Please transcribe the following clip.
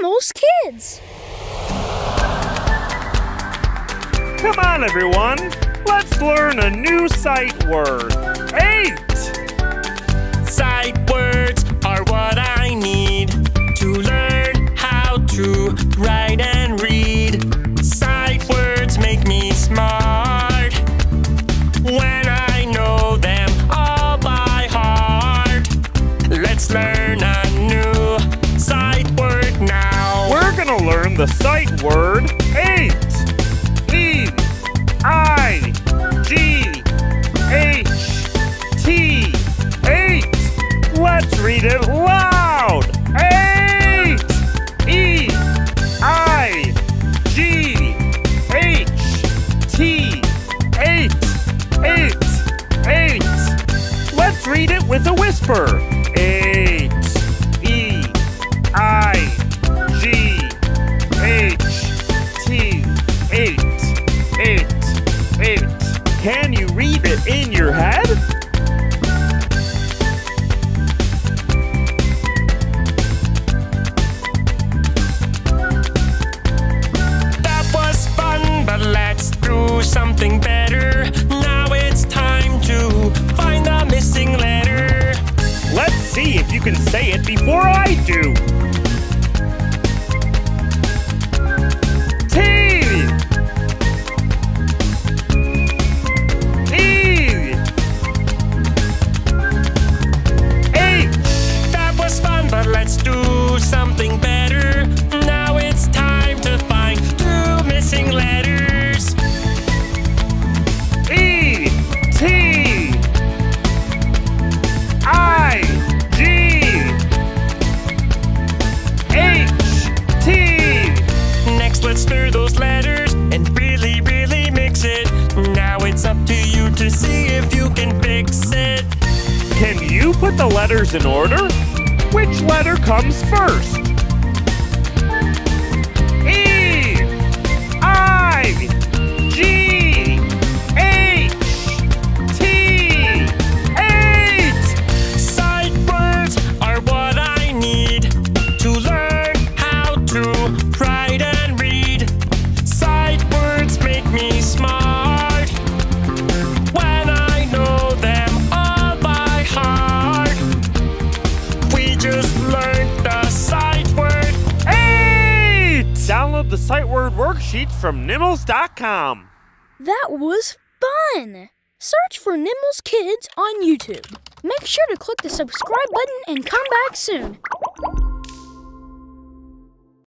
Nimalz Kidz. Come on, everyone. Let's learn a new sight word. Learn the sight word eight. E I G H T eight. Let's read it loud. Eight. E I G H T eight. Eight. Eight. Let's read it with a whisper. Eight. Can you read it in your head? Next, those letters and really, really mix it. Now it's up to you to see if you can fix it. Can you put the letters in order? Which letter comes first? The sight word worksheets from Nimmels.com. That was fun. Search for Nimalz Kidz on YouTube. Make sure to click the subscribe button and come back soon.